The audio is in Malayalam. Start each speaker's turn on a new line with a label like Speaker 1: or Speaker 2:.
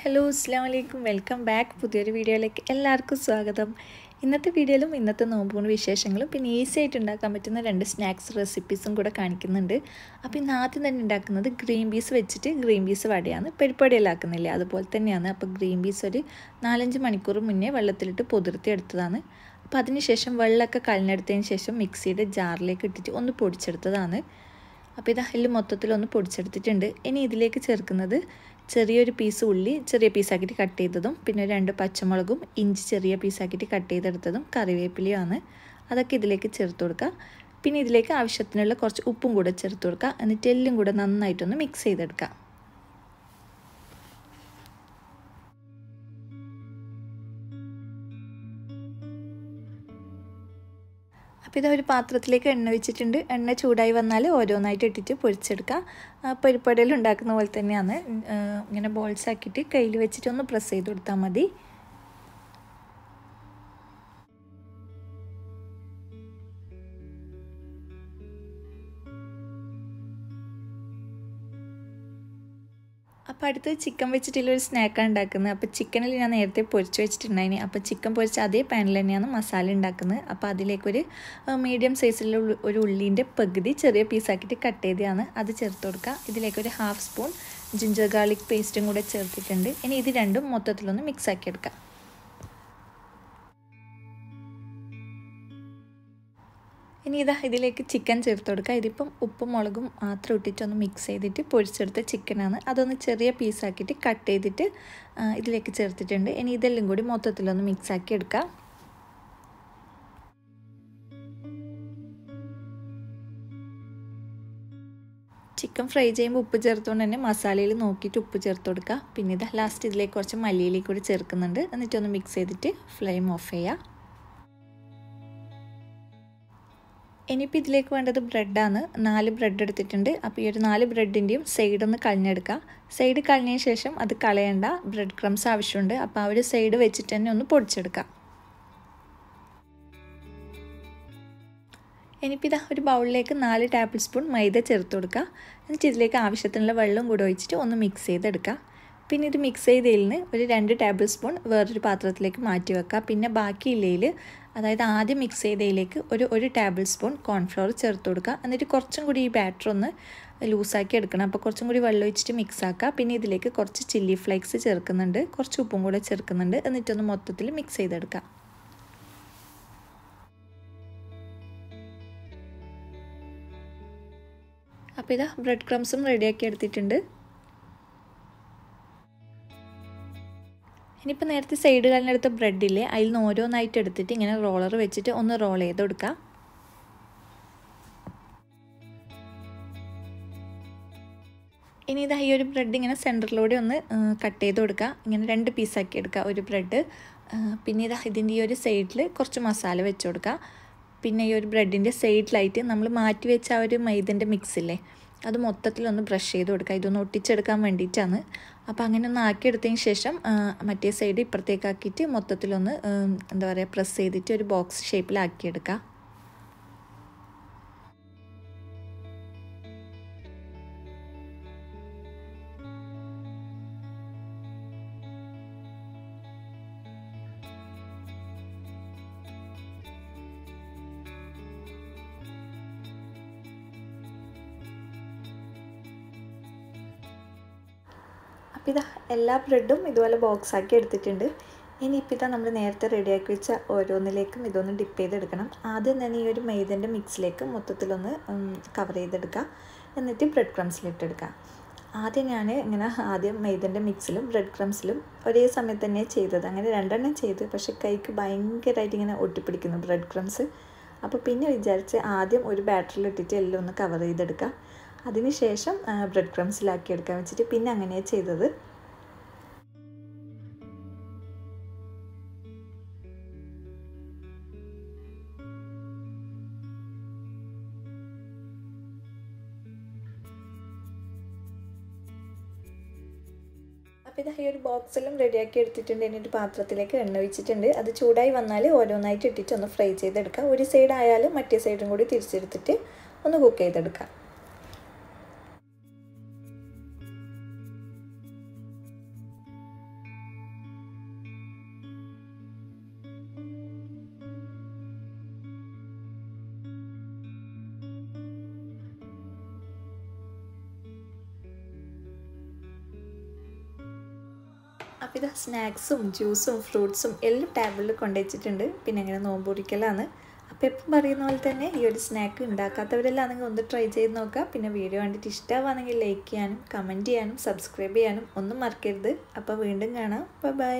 Speaker 1: ഹലോ അസ്സാം വലൈക്കും വെൽക്കം ബാക്ക് പുതിയൊരു വീഡിയോയിലേക്ക് എല്ലാവർക്കും സ്വാഗതം. ഇന്നത്തെ വീഡിയോയിലും ഇന്നത്തെ നോമ്പൂണ് വിശേഷങ്ങളും പിന്നെ ഈസി ആയിട്ട് ഉണ്ടാക്കാൻ പറ്റുന്ന രണ്ട് സ്നാക്സ് റെസിപ്പീസും കൂടെ കാണിക്കുന്നുണ്ട്. അപ്പോൾ ഇന്ന് ആദ്യം തന്നെ ഉണ്ടാക്കുന്നത് ഗ്രീൻ പീസ് വെച്ചിട്ട് ഗ്രീൻ പീസ് വടയാണ്. പരിപ്പടിയെല്ലാം ആക്കുന്നില്ലേ? അതുപോലെ തന്നെയാണ്. അപ്പോൾ ഗ്രീൻ പീസ് ഒരു നാലഞ്ച് മണിക്കൂർ മുന്നേ വെള്ളത്തിലിട്ട് പൊതിർത്തി എടുത്തതാണ്. അപ്പോൾ അതിനുശേഷം വെള്ളമൊക്കെ കലഞ്ഞെടുത്തതിന് ശേഷം മിക്സിയുടെ ജാറിലേക്ക് ഇട്ടിട്ട് ഒന്ന് പൊടിച്ചെടുത്തതാണ്. അപ്പോൾ ഇത് അതിൽ മൊത്തത്തിലൊന്ന് പൊടിച്ചെടുത്തിട്ടുണ്ട്. ഇനി ഇതിലേക്ക് ചേർക്കുന്നത് ചെറിയൊരു പീസ് ഉള്ളി ചെറിയ പീസാക്കിയിട്ട് കട്ട് ചെയ്തതും പിന്നെ രണ്ട് പച്ചമുളകും ഇഞ്ചി ചെറിയ പീസാക്കിയിട്ട് കട്ട് ചെയ്തെടുത്തതും കറിവേപ്പിലയും ആണ് അതൊക്കെ ഇതിലേക്ക് ചേർത്ത് കൊടുക്കുക. പിന്നെ ഇതിലേക്ക് ആവശ്യത്തിനുള്ള കുറച്ച് ഉപ്പും കൂടെ ചേർത്ത് കൊടുക്കുക. എന്നിട്ട് എല്ലാം കൂടെ നന്നായിട്ടൊന്ന് മിക്സ് ചെയ്തെടുക്കുക. അപ്പോൾ ഇതാ ഒരു പാത്രത്തിലേക്ക് എണ്ണ വെച്ചിട്ടുണ്ട്. എണ്ണ ചൂടായി വന്നാൽ ഓരോന്നായിട്ട് ഇട്ടിട്ട് പൊരിച്ചെടുക്കാം പരിപ്പടയിൽ ഉണ്ടാക്കുന്ന പോലെ തന്നെയാണ്. ഇങ്ങനെ ബോൾസ് ആക്കിയിട്ട് കയ്യിൽ വെച്ചിട്ടൊന്ന് പ്രസ് ചെയ്ത് കൊടുത്താൽ മതി. അപ്പോൾ അടുത്ത് ചിക്കൻ വെച്ചിട്ടുള്ള ഒരു സ്നാക്കാണ് ഉണ്ടാക്കുന്നത്. അപ്പോൾ ചിക്കനിൽ ഞാൻ നേരത്തെ പൊരിച്ച് വെച്ചിട്ടുണ്ടായിന്. അപ്പോൾ ചിക്കൻ പൊരിച്ച അതേ പാനിൽ തന്നെയാണ് മസാല ഉണ്ടാക്കുന്നത്. അപ്പോൾ അതിലേക്കൊരു മീഡിയം സൈസിലുള്ള ഒരു ഉള്ളീന്റെ പകുതി ചെറിയ പീസാക്കിയിട്ട് കട്ട് ചെയ്തതാണ്. അത് ചേർത്ത് കൊടുക്കുക. ഇതിലേക്കൊരു ഹാഫ് സ്പൂൺ ജിഞ്ചർ ഗാർലിക് പേസ്റ്റും കൂടെ ചേർത്തിട്ടുണ്ട്. ഇനി ഇത് രണ്ടും മൊത്തത്തിലൊന്ന് മിക്സ് ആക്കി എടുക്കാം ഇനി ഇതാ ഇതിലേക്ക് ചിക്കൻ ചേർത്ത് കൊടുക്കുക. ഇതിപ്പം ഉപ്പും മുളകും മാത്രം ഇട്ടിട്ടൊന്ന് മിക്സ് ചെയ്തിട്ട് പൊരിച്ചെടുത്ത ചിക്കനാണ് അതൊന്ന് ചെറിയ പീസാക്കിയിട്ട് കട്ട് ചെയ്തിട്ട് ഇതിലേക്ക് ചേർത്തിട്ടുണ്ട്. ഇനി ഇതെല്ലാം കൂടി മൊത്തത്തിലൊന്ന് മിക്സ് ആക്കി എടുക്കുക ചിക്കൻ ഫ്രൈ ചെയ്യുമ്പോൾ ഉപ്പ് ചേർത്തുകൊണ്ട് തന്നെ മസാലയിൽ നോക്കിയിട്ട് ഉപ്പ് ചേർത്ത് കൊടുക്കുക. പിന്നെ ഇത് ലാസ്റ്റ് ഇതിലേക്ക് കുറച്ച് മല്ലിയിലേക്ക് കൂടി ചേർക്കുന്നുണ്ട്. എന്നിട്ടൊന്ന് മിക്സ് ചെയ്തിട്ട് ഫ്ലെയിം ഓഫ് ചെയ്യുക. ഇനിയിപ്പോൾ ഇതിലേക്ക് വേണ്ടത് ബ്രെഡാണ്. നാല് ബ്രെഡ് എടുത്തിട്ടുണ്ട്. അപ്പോൾ ഈ ഒരു നാല് ബ്രെഡിന്റെയും സൈഡ് ഒന്ന് കളഞ്ഞെടുക്കുക സൈഡ് കളഞ്ഞതിന് ശേഷം അത് കളയേണ്ട ബ്രെഡ് ക്രംസ് ആവശ്യമുണ്ട്. അപ്പോൾ ആ ഒരു സൈഡ് വെച്ചിട്ട് തന്നെ ഒന്ന് പൊടിച്ചെടുക്കുക ഇനിയിപ്പോൾ ഇതാ ഒരു ബൗളിലേക്ക് നാല് ടേബിൾ സ്പൂൺ മൈദ ചേർത്ത് കൊടുക്കുക എന്നിട്ട് ഇതിലേക്ക് ആവശ്യത്തിനുള്ള വെള്ളം കൂടെ ഒഴിച്ചിട്ട് ഒന്ന് മിക്സ് ചെയ്തെടുക്കുക പിന്നെ ഇത് മിക്സ് ചെയ്തതിൽ നിന്ന് ഒരു രണ്ട് ടേബിൾ സ്പൂൺ വേറൊരു പാത്രത്തിലേക്ക് മാറ്റി വെക്കുക പിന്നെ ബാക്കിയില്ലയിൽ അതായത് ആദ്യം മിക്സ് ചെയ്തതിലേക്ക് ഒരു ഒരു ടേബിൾ സ്പൂൺ കോൺഫ്ലവർ ചേർത്ത് കൊടുക്കുക. എന്നിട്ട് കുറച്ചും കൂടി ഈ ബാറ്റർ ഒന്ന് ലൂസാക്കി എടുക്കണം. അപ്പോൾ കുറച്ചും കൂടി വെള്ളം ഒഴിച്ചിട്ട് മിക്സ് ആക്കുക. പിന്നെ ഇതിലേക്ക് കുറച്ച് ചില്ലി ഫ്ലേക്സ് ചേർക്കുന്നുണ്ട്. കുറച്ച് ഉപ്പും കൂടെ ചേർക്കുന്നുണ്ട്. എന്നിട്ടൊന്ന് മൊത്തത്തിൽ മിക്സ് ചെയ്തെടുക്കുക. അപ്പോൾ ഇതാ ബ്രെഡ് ക്രംസും റെഡിയാക്കി എടുത്തിട്ടുണ്ട്. ഇനിയിപ്പോൾ നേരത്തെ സൈഡ് കാലിനെടുത്ത ബ്രെഡില്ലേ അതിൽ നിന്ന് ഓരോന്നായിട്ട് എടുത്തിട്ട് ഇങ്ങനെ റോളർ വെച്ചിട്ട് ഒന്ന് റോൾ ചെയ്ത് കൊടുക്കാം. ഇനി ഇതാ ഈ ഒരു ബ്രെഡ് ഇങ്ങനെ സെന്ററിലൂടെ ഒന്ന് കട്ട് ചെയ്ത് കൊടുക്കുക ഇങ്ങനെ രണ്ട് പീസാക്കി എടുക്കുക ഒരു ബ്രെഡ് പിന്നെ ഇതാ ഇതിന്റെ ഈ ഒരു സൈഡിൽ കുറച്ച് മസാല വെച്ച് കൊടുക്കുക പിന്നെ ഈ ഒരു ബ്രെഡിന്റെ സൈഡിലായിട്ട് നമ്മൾ മാറ്റി വെച്ച ആ ഒരു മൈദന്റെ മിക്സില്ലേ അത് മൊത്തത്തിലൊന്ന് ബ്രഷ് ചെയ്ത് കൊടുക്കുക ഇതൊന്ന് ഒട്ടിച്ചെടുക്കാൻ വേണ്ടിയിട്ടാണ്. അപ്പോൾ അങ്ങനെ ഒന്ന് ആക്കിയെടുത്തതിന് ശേഷം മറ്റേ സൈഡ് ഇപ്പുറത്തേക്കാക്കിയിട്ട് മൊത്തത്തിലൊന്ന് എന്താ പറയുക പ്രസ് ചെയ്തിട്ട് ഒരു ബോക്സ് ഷേപ്പിലാക്കിയെടുക്കുക അപ്പോൾ ഇതാ എല്ലാ ബ്രെഡും ഇതുപോലെ ബോക്സ് ആക്കി എടുത്തിട്ടുണ്ട് ഇനിയിപ്പോൾ ഇതാ നമ്മൾ നേരത്തെ റെഡിയാക്കി വെച്ച ഓരോന്നിലേക്കും ഇതൊന്ന് ഡിപ്പ് ചെയ്തെടുക്കണം. ആദ്യം തന്നെ ഈ ഒരു മെയ്തന്റെ മിക്സിലേക്ക് മൊത്തത്തിലൊന്ന് കവർ ചെയ്തെടുക്കുക എന്നിട്ട് ബ്രെഡ് ക്രംസിലിട്ടെടുക്കുക ആദ്യം ഞാൻ ഇങ്ങനെ ആദ്യം മെയ്തന്റെ മിക്സിലും ബ്രെഡ് ക്രംസിലും ഒരേ സമയത്ത് തന്നെ ചെയ്തത്. അങ്ങനെ രണ്ടെണ്ണം ചെയ്ത്. പക്ഷേ കൈക്ക് ഭയങ്കരമായിട്ട് ഇങ്ങനെ ഒട്ടിപ്പിടിക്കുന്നു ബ്രെഡ് ക്രംസ് അപ്പോൾ പിന്നെ വിചാരിച്ച് ആദ്യം ഒരു ബാറ്ററിൽ ഇട്ടിട്ട് എല്ലാം ഒന്ന് കവർ ചെയ്തെടുക്കുക അതിനുശേഷം ബ്രെഡ് ക്രംസിലാക്കി എടുക്കാൻ വെച്ചിട്ട് പിന്നെ അങ്ങനെയാണ് ചെയ്തത്. അപ്പോൾ ഈ ഒരു ബോക്സെല്ലാം റെഡിയാക്കി എടുത്തിട്ടുണ്ട്. ഇനി ഒരു പാത്രത്തിലേക്ക് എണ്ണ ഒഴിച്ചിട്ടുണ്ട്. അത് ചൂടായി വന്നാൽ ഓരോന്നായിട്ട് ഇട്ടിട്ട് ഒന്ന് ഫ്രൈ ചെയ്തെടുക്കുക ഒരു സൈഡ് ആയാലും മറ്റേ സൈഡും കൂടി തിരിച്ചെടുത്തിട്ട് ഒന്ന് കുക്ക് ചെയ്തെടുക്കാം. അപ്പോൾ ഇത് സ്നാക്സും ജ്യൂസും ഫ്രൂട്ട്സും എല്ലാം ടേബിളിൽ കൊണ്ടുവച്ചിട്ടുണ്ട്. പിന്നെ അങ്ങനെ നോമ്പ് കുടിക്കലാണ് അപ്പോൾ എപ്പം പറയുന്ന പോലെ തന്നെ ഈ ഒരു സ്നാക്ക് ഉണ്ടാക്കാത്തവരെല്ലാണെങ്കിൽ ഒന്ന് ട്രൈ ചെയ്ത് നോക്കുക പിന്നെ വീഡിയോ കണ്ടിട്ട് ഇഷ്ടമാണെങ്കിൽ ലൈക്ക് ചെയ്യാനും കമന്റ് ചെയ്യാനും സബ്സ്ക്രൈബ് ചെയ്യാനും ഒന്നും മറക്കരുത്. അപ്പോൾ വീണ്ടും കാണാം. ബൈ.